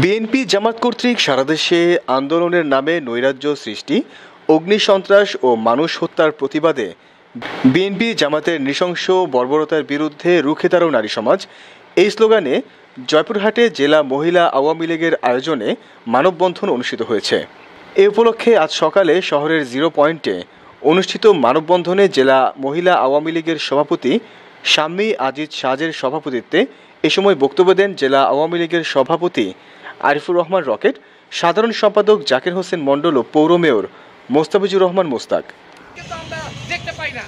BNP জামাত কর্তৃক সারা দেশে আন্দোলনের নামে নৈরাজ্য সৃষ্টি অগ্নিসন্ত্রাস ও মানুষ হত্যার প্রতিবাদে বিএনপি জামাতের নৃশংস বর্বরতার বিরুদ্ধে রুখে দাঁড়াও নারী সমাজ। এই স্লোগানে জয়পুরহাটে জেলা মহিলা আওয়ামী লীগের আয়োজনে মানববন্ধন অনুষ্ঠিত হয়েছে। এ উপলক্ষে আজ সকালে শহরের জিরো পয়েন্টে অনুষ্ঠিত মানববন্ধনে জেলা মহিলা আওয়ামী লীগের সভাপতি শাম্মী আজিজ সাজের সভাপতিত্বে এ সময় বক্তব্য দেন জেলা আওয়ামী লীগের সভাপতি আরিফুর রহমান রকেট, সাধারণ সম্পাদক জাকির হোসেন মণ্ডল ও পৌর মেয়র মোস্তাফিজুর রহমান মোস্তাক। দেখতে পাই না